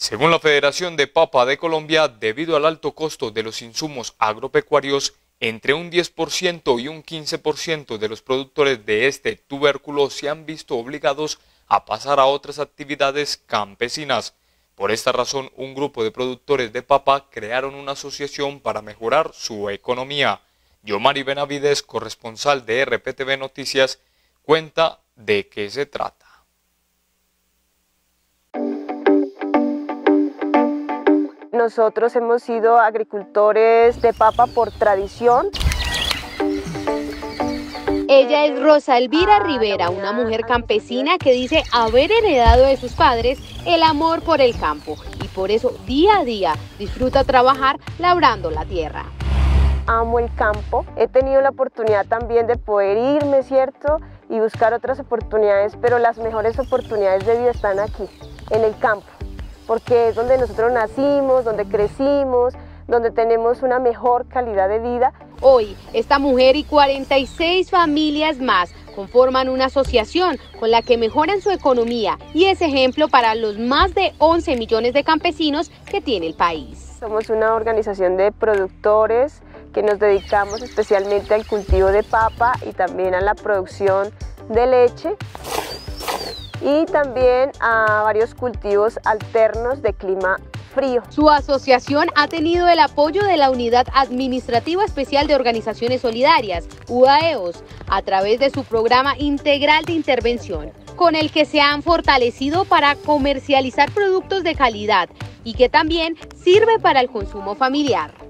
Según la Federación de Papa de Colombia, debido al alto costo de los insumos agropecuarios, entre un 10% y un 15% de los productores de este tubérculo se han visto obligados a pasar a otras actividades campesinas. Por esta razón, un grupo de productores de papa crearon una asociación para mejorar su economía. Yomari Benavides, corresponsal de RPTV Noticias, cuenta de qué se trata. Nosotros hemos sido agricultores de papa por tradición. Ella es Rosa Elvira Rivera, una mujer campesina que dice haber heredado de sus padres el amor por el campo y por eso día a día disfruta trabajar labrando la tierra. Amo el campo, he tenido la oportunidad también de poder irme, ¿cierto? Y buscar otras oportunidades, pero las mejores oportunidades de vida están aquí, en el campo, porque es donde nosotros nacimos, donde crecimos, donde tenemos una mejor calidad de vida. Hoy, esta mujer y 46 familias más conforman una asociación con la que mejoran su economía y es ejemplo para los más de 11 millones de campesinos que tiene el país. Somos una organización de productores que nos dedicamos especialmente al cultivo de papa y también a la producción de leche y también a varios cultivos alternos de clima frío. Su asociación ha tenido el apoyo de la Unidad Administrativa Especial de Organizaciones Solidarias, UAEOS, a través de su programa integral de intervención, con el que se han fortalecido para comercializar productos de calidad y que también sirve para el consumo familiar.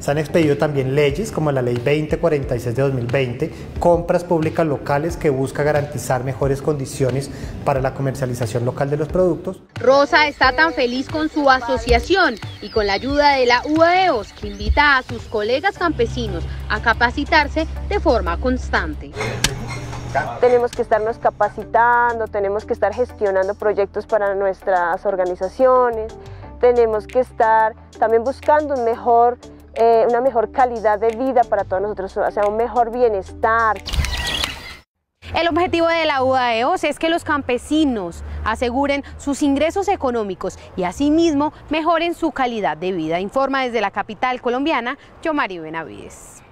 Se han expedido también leyes como la Ley 2046 de 2020, compras públicas locales que busca garantizar mejores condiciones para la comercialización local de los productos. Rosa está tan feliz con su asociación y con la ayuda de la UAEOS que invita a sus colegas campesinos a capacitarse de forma constante. Tenemos que estarnos capacitando, tenemos que estar gestionando proyectos para nuestras organizaciones, tenemos que estar también buscando un mejor eh, una mejor calidad de vida para todos nosotros, o sea, un mejor bienestar. El objetivo de la UAEOS es que los campesinos aseguren sus ingresos económicos y asimismo mejoren su calidad de vida. Informa desde la capital colombiana, Yomari Benavides.